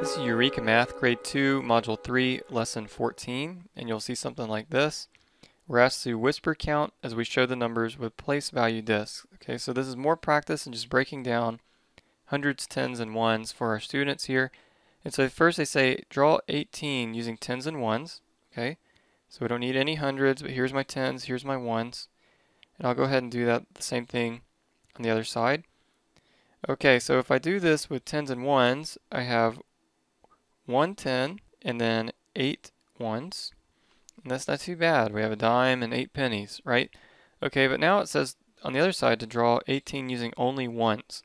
This is Eureka Math, Grade 2, Module 3, Lesson 14, and you'll see something like this. We're asked to whisper count as we show the numbers with place value discs. Okay, so this is more practice than just breaking down hundreds, tens, and ones for our students here. And so first they say draw 18 using tens and ones. Okay, so we don't need any hundreds, but here's my tens, here's my ones. And I'll go ahead and do that the same thing on the other side. Okay, so if I do this with tens and ones, I have one ten and then eight ones. And that's not too bad. We have a dime and eight pennies, right? Okay, but now it says on the other side to draw 18 using only ones.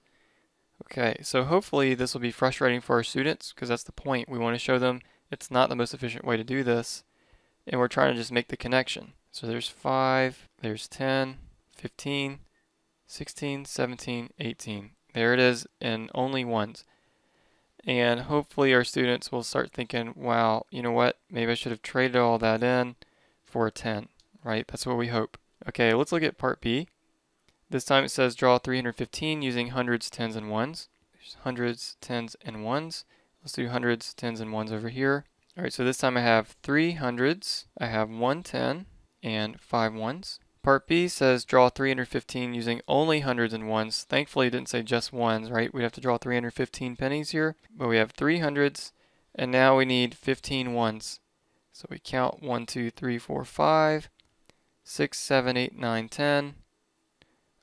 Okay, so hopefully this will be frustrating for our students because that's the point. We want to show them it's not the most efficient way to do this and we're trying to just make the connection. So there's 5, there's 10, 15, 16, 17, 18. There it is in only ones. And hopefully our students will start thinking, wow, you know what? Maybe I should have traded all that in for a 10, right? That's what we hope. Okay, let's look at part B. This time it says draw 315 using hundreds, tens, and ones. There's hundreds, tens, and ones. Let's do hundreds, tens, and ones over here. All right, so this time I have three hundreds, I have one ten, and five ones. Part B says draw 315 using only hundreds and ones. Thankfully it didn't say just ones, right? We'd have to draw 315 pennies here, but we have three hundreds, and now we need 15 ones. So we count 1, 2, 3, 4, 5, 6, 7, 8, 9, 10,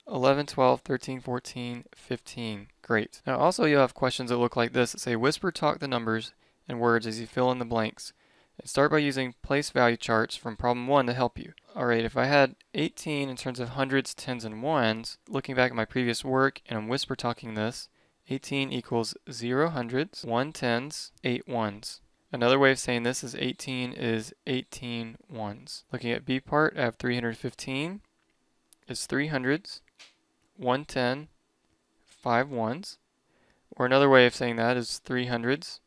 11, 12, 13, 14, 15. Great. Now also you'll have questions that look like this that say whisper talk the numbers and words as you fill in the blanks. And start by using place value charts from problem 1 to help you. Alright, if I had 18 in terms of hundreds, tens, and ones, looking back at my previous work and I'm whisper talking this, 18 equals 0 hundreds, 1 tens, 8 ones. Another way of saying this is 18 is 18 ones. Looking at B part, I have 315 is 3 hundreds, 1 10, 5 ones. Or another way of saying that is 3 hundreds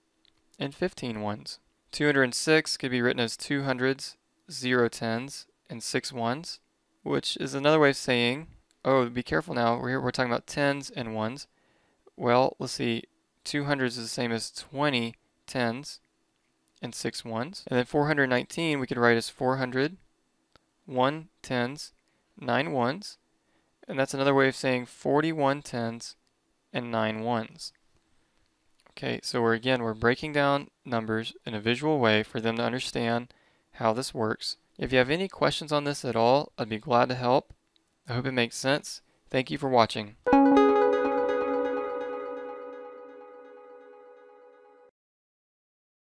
and 15 ones. 206 could be written as 200s, 0 tens, and six ones, which is another way of saying, oh, be careful now, we're, here, we're talking about tens and ones. Well, let's see, 200s is the same as 20 tens and six ones. And then 419 we could write as 400, 1 tens, 9 ones. And that's another way of saying 41 tens and nine ones. Okay, so we're again, we're breaking down numbers in a visual way for them to understand how this works. If you have any questions on this at all, I'd be glad to help. I hope it makes sense. Thank you for watching.